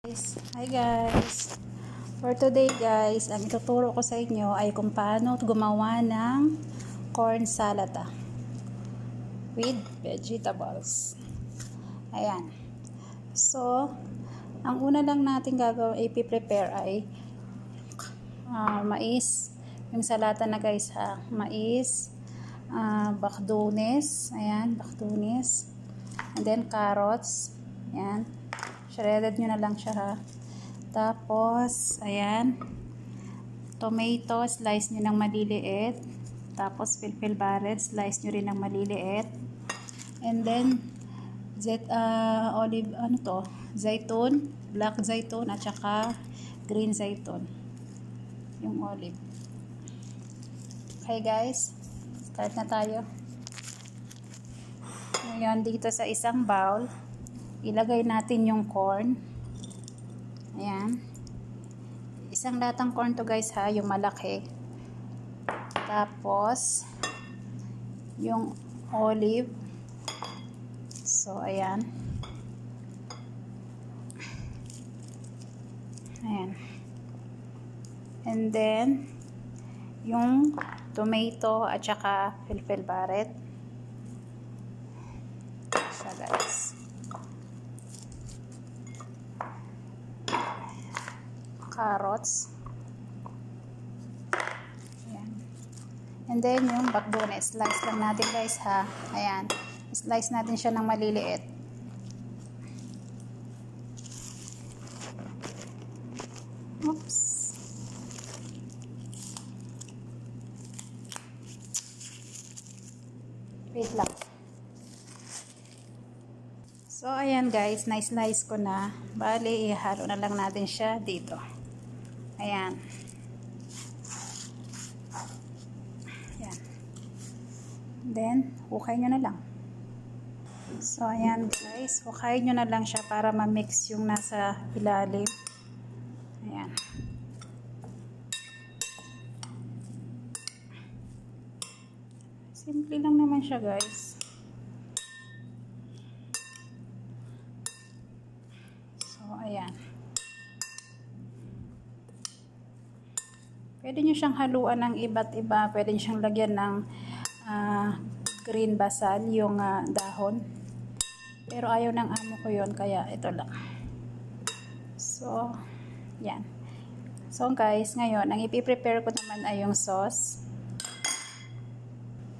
guys. Hi guys. For today guys, ang ituturo ko sa inyo ay kung paano gumawa ng corn salad ah, with vegetables. Ayan. So, ang una lang natin gagawin, ipiprepare ay uh, mais. Yung salata na guys ha. Mais, uh, bakdunes. Ayan, bakdunes. And then carrots. Ayan shredded nyo na lang siya ha. Tapos, ayan, tomato, slice nyo ng maliliit. Tapos, pilpil barret, slice nyo rin ng maliliit. And then, zet, uh, olive, ano to, zaytun, black zaytun, at saka green zaytun. Yung olive. Okay guys, start na tayo. Ngayon, dito sa isang bowl, ilagay natin yung corn. Ayan. Isang latang corn to guys ha yung malaki. Tapos yung olive. So ayan. Ayan. And then yung tomato at saka filfil barret. Siya guys carrots. Ayan. And then, yung bakbone, slice lang natin guys ha. Ayan. Slice natin siya ng maliliit. Oops. Wait lang. So, ayan guys, na-slice ko na. Bali, ihalo na lang natin siya dito. Ayan. Ayan. Then, hukay nyo na lang. So, ayan guys. Hukay nyo na lang siya para ma-mix yung nasa ilalim. Ayan. Simple lang naman siya guys. So, ayan. Pwede nyo siyang haluan ng iba't iba. Pwede nyo siyang lagyan ng uh, green basil, yung uh, dahon. Pero ayaw ng amo ko yon kaya ito lang. So, yan. So guys, ngayon, ang ipiprepare ko naman ay yung sauce.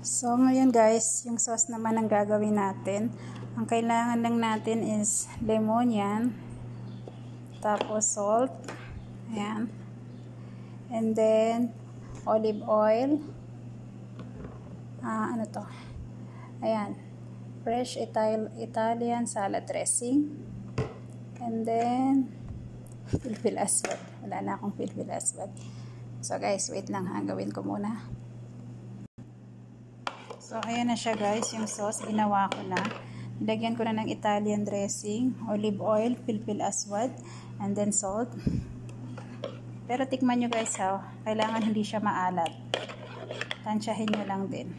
So ngayon guys, yung sauce naman ang gagawin natin. Ang kailangan lang natin is lemon yan. Tapos salt. Ayan and then olive oil. Ah, ano to? Ayan. Fresh Ital Italian salad dressing. And then filfil aswad wala na akong filfil aswad so guys wait lang ha. Gawin ko muna. So ayan na siya guys. Yung sauce ginawa ko na. Nilagyan ko na ng Italian dressing olive oil filfil aswad and then salt pero tikman nyo guys ha, kailangan hindi siya maalat. Tansyahin nyo lang din.